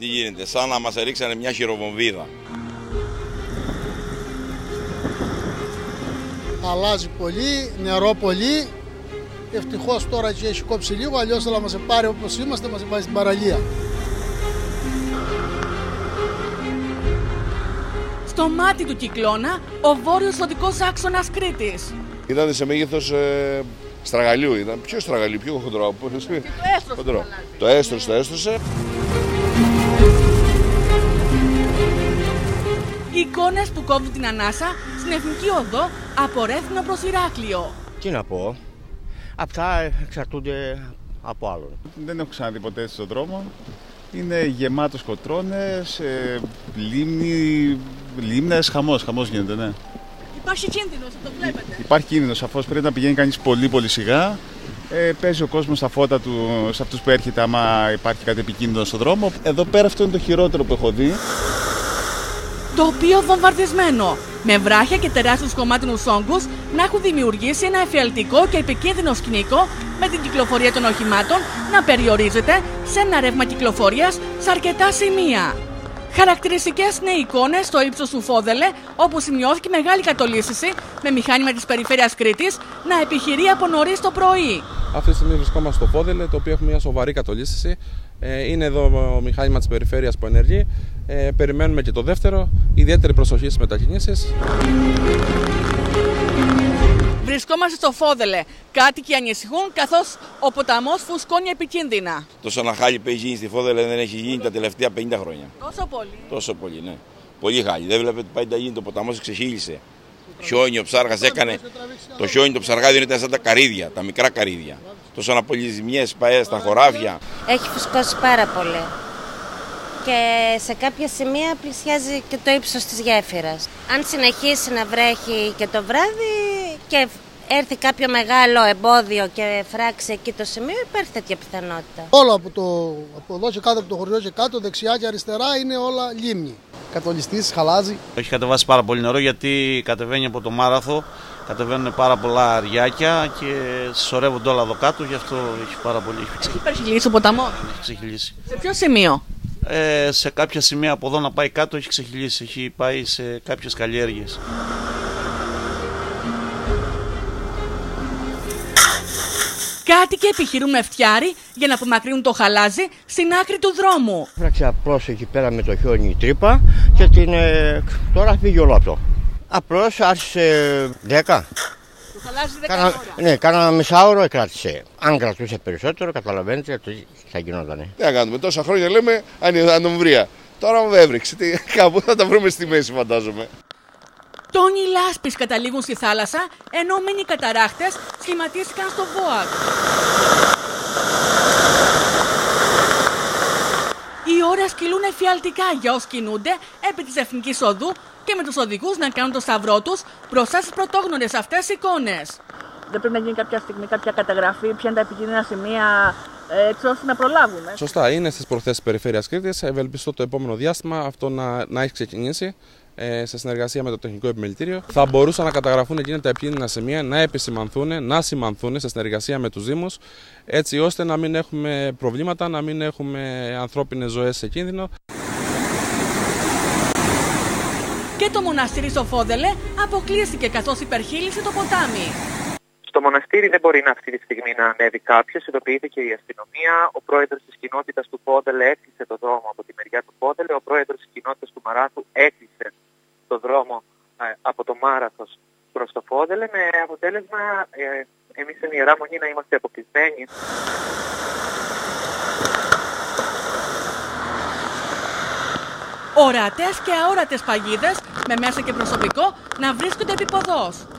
Τι γίνεται, σαν να μας ρίξανε μια χειροβομβίδα. Αλλάζει πολύ, νερό πολύ. Ευτυχώς τώρα και έχει κόψει λίγο, αλλιώς θα μας πάρει όπως είμαστε, μας πάει στην παραλία. Στο μάτι του κυκλώνα, ο βόρειος οδικός άξονας Κρήτης. Ήταν σε μέγεθος ε, στραγαλιού. Ήταν πιο στραγαλιού, πιο χοντρό. Το έστρωσε. Χοντρό. Το έστρωσε, το έστρωσε. Εικόνες που κόβουν την ανάσα στην εθνική οδό από Ρέθινο προ Ηράκλειο. Τι να πω. Αυτά εξαρτούνται από άλλον. Δεν έχω ξαναδεί ποτέ στον δρόμο. Είναι γεμάτος κοτρώνες, ε, λίμνη, λίμνες, χαμός, χαμός γίνεται, ναι. Υπάρχει κίνδυνος, το βλέπετε. Υπάρχει κίνδυνος, σαφώς πρέπει να πηγαίνει κανείς πολύ πολύ σιγά. Ε, παίζει ο κόσμος στα φώτα του, σε αυτούς που έρχεται άμα υπάρχει κάτι επικίνδυνο στον δρόμο. Εδώ πέρα αυτό είναι το χειρότερο που έχω δει. Τοπίο βομβαρδισμένο. Με βράχια και τεράστιους κομμάτινους όγκους να έχουν δημιουργήσει ένα εφιαλτικό και επικίνδυνο σκηνικό με την κυκλοφορία των οχημάτων να περιορίζεται σε ένα ρεύμα κυκλοφορίας σε αρκετά σημεία. Χαρακτηριστικές είναι οι εικόνες στο ύψος του Φόδελε, όπου σημειώθηκε μεγάλη κατολίσθηση με μηχάνημα της περιφέρειας Κρήτης να επιχειρεί από νωρίς το πρωί. Αυτή τη στιγμή βρισκόμαστε στο Φόδελε, το οποίο έχουμε μια σοβαρή κατολίσθηση. Ε, είναι εδώ το μηχάνημα της περιφέρειας που ενεργεί. Ε, περιμένουμε και το δεύτερο. Ιδιαίτερη προσοχή στις μετακινήσεις. Βρισκόμαστε στο Φόδελε. Κάτοικοι ανησυχούν καθώς ο ποταμός φουσκώνει επικίνδυνα. Το σαναχάλι που έχει γίνει στη Φόδελε δεν έχει γίνει τα τελευταία 50 χρόνια. Τόσο πολύ. Τόσο πολύ, ναι. Πολύ χάλι. Δεν βλέπετε πάει να γίνει το ποταμός, ξεχύλισε. Χιόνι, ο ψάργας έκανε. Το χιόνι, το ψαργάδι ήταν σαν τα καρύδια, τα μικρά καρύδια. Τόσο να πολύ ζημιέ, παέ στα χωράφια. Έχει φουσκώσει πάρα πολύ. Και σε κάποια σημεία πλησιάζει και το ύψος της γέφυρας. Αν συνεχίσει να βρέχει και το βράδυ και έρθει κάποιο μεγάλο εμπόδιο και φράξει εκεί το σημείο, υπάρχει τέτοια πιθανότητα. Όλα από, το, από εδώ και κάτω από το χωριό και κάτω, δεξιά και αριστερά είναι όλα λίμνη. Κατολιστή, χαλάζει. Έχει κατεβάσει πάρα πολύ νερό γιατί κατεβαίνει από το Μάραθο, κατεβαίνουν πάρα πολλά αριάκια και σωρεύονται όλα εδώ κάτω, γι' αυτό έχει πάρα πολύ. Έχει υπερχιλήσει ο ποταμός; Έχει ξεχυλήσει. Σε ποιο σημείο; Ε, σε κάποια σημεία από εδώ να πάει κάτω έχει ξεχυλήσει, έχει πάει σε κάποιες καλλιέργειες. Κάτοικοι επιχειρούν με φτιάρι για να απομακρύνουν το χαλάζι στην άκρη του δρόμου. Φράξε απλώ εκεί πέρα με το χιόνι η τρύπα και την, ε, τώρα φύγει όλο αυτό. Απλώς άρχισε 10. Το χαλάζι 10 Κάνα, ώρα. ναι, κάνα μισάωρο κράτησε. Αν κρατούσε περισσότερο, καταλαβαίνετε τι θα γινότανε. Τι να κάνουμε, τόσα χρόνια λέμε αν ανομβρία. Τώρα μου έβριξε. Τι, κάπου θα τα βρούμε στη μέση, φαντάζομαι. Τόνοι λάσπης καταλήγουν στη θάλασσα, ενώ μήνυ καταράχτες σχηματίστηκαν στο ΒΟΑΚ. Οι ώρες κυλούν εφιαλτικά για όσοι κινούνται επί της Εθνικής Οδού και με τους οδηγούς να κάνουν το σταυρό τους μπροστά στις πρωτόγνωρες αυτές εικόνες. Δεν πρέπει να γίνει κάποια στιγμή κάποια καταγραφή, ποια είναι τα επικίνδυνα σημεία, ε, έτσι ώστε να προλάβουμε. Σωστά, είναι στις προθέσεις περιφέρειας Κρήτης. Ευελπιστώ το επόμενο διάστημα αυτό να, να έχει ξεκινήσει ε, σε συνεργασία με το τεχνικό επιμελητήριο. Θα μπορούσαν να καταγραφούν εκείνα τα επικίνδυνα σημεία, να επισημανθούν, να σημανθούν σε συνεργασία με τους Δήμους, έτσι ώστε να μην έχουμε προβλήματα, να μην έχουμε ανθρώπινες ζωές σε κίνδυνο. Και το μοναστήρι στο Φόδελε αποκλείστηκε καθώς υπερχείλησε το ποτάμι. Στο μοναστήρι δεν μπορεί να αυτή τη στιγμή να ανέβει κάποιος. Ειδοποιήθηκε η αστυνομία. Ο πρόεδρος της κοινότητας του Πόντελε έκλεισε το δρόμο από τη μεριά του Πόντελε. Ο πρόεδρος της κοινότητας του Μαράθου έκλεισε το δρόμο ε, από το Μάραθος προς το Πόντελε. Με αποτέλεσμα ε, εμείς στην ιερά μονή να είμαστε αποκλεισμένοι. Ορατές και αόρατες παγίδες με μέσα και προσωπικό να βρίσκονται επί ποδός.